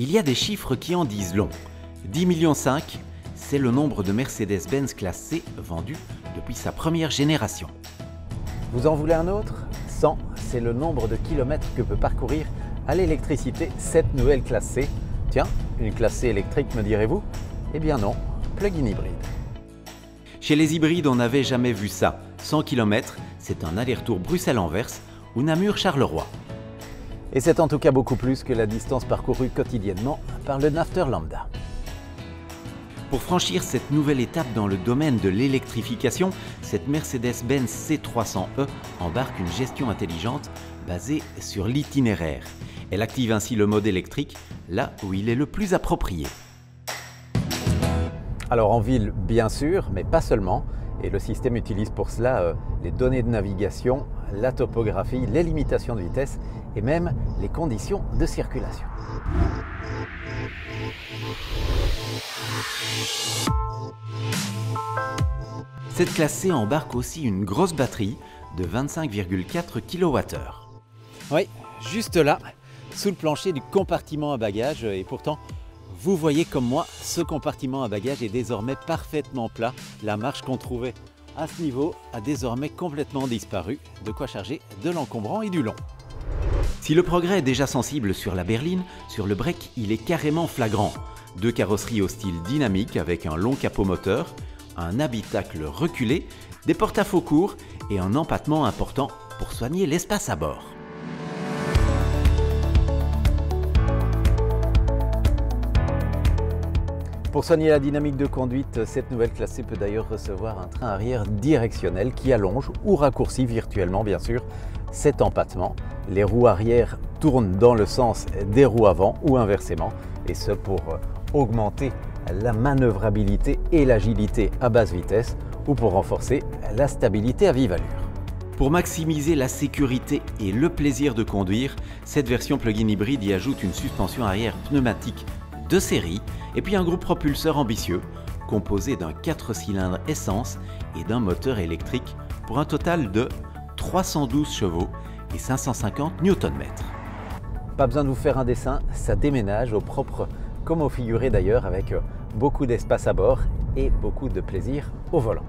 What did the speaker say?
Il y a des chiffres qui en disent long. 10 millions 5, c'est le nombre de Mercedes-Benz classe C vendus depuis sa première génération. Vous en voulez un autre? 100, c'est le nombre de kilomètres que peut parcourir à l'électricité cette nouvelle classe C. Tiens, une classe C électrique me direz-vous? Eh bien non, plug-in hybride. Chez les hybrides, on n'avait jamais vu ça. 100 km, c'est un aller-retour Bruxelles-Anvers ou Namur-Charleroi. Et c'est en tout cas beaucoup plus que la distance parcourue quotidiennement par le Nafter Lambda. Pour franchir cette nouvelle étape dans le domaine de l'électrification, cette Mercedes-Benz C300E embarque une gestion intelligente basée sur l'itinéraire. Elle active ainsi le mode électrique là où il est le plus approprié. Alors en ville, bien sûr, mais pas seulement. Et le système utilise pour cela euh, les données de navigation, la topographie, les limitations de vitesse et même les conditions de circulation. Cette classe C embarque aussi une grosse batterie de 25,4 kWh. Oui, juste là, sous le plancher du compartiment à bagages. Et pourtant, vous voyez comme moi, ce compartiment à bagages est désormais parfaitement plat. La marche qu'on trouvait à ce niveau a désormais complètement disparu. De quoi charger de l'encombrant et du long. Si le progrès est déjà sensible sur la berline, sur le break, il est carrément flagrant. Deux carrosseries au style dynamique avec un long capot moteur, un habitacle reculé, des porte-à-faux courts et un empattement important pour soigner l'espace à bord. Pour soigner la dynamique de conduite, cette nouvelle classée peut d'ailleurs recevoir un train arrière directionnel qui allonge ou raccourcit virtuellement bien sûr cet empattement. Les roues arrière tournent dans le sens des roues avant ou inversement et ce pour augmenter la manœuvrabilité et l'agilité à basse vitesse ou pour renforcer la stabilité à vive allure. Pour maximiser la sécurité et le plaisir de conduire, cette version plug-in hybride y ajoute une suspension arrière pneumatique de série et puis un groupe propulseur ambitieux composé d'un 4 cylindres essence et d'un moteur électrique pour un total de 312 chevaux et 550 Nm. Pas besoin de vous faire un dessin, ça déménage au propre comme au figuré d'ailleurs avec beaucoup d'espace à bord et beaucoup de plaisir au volant.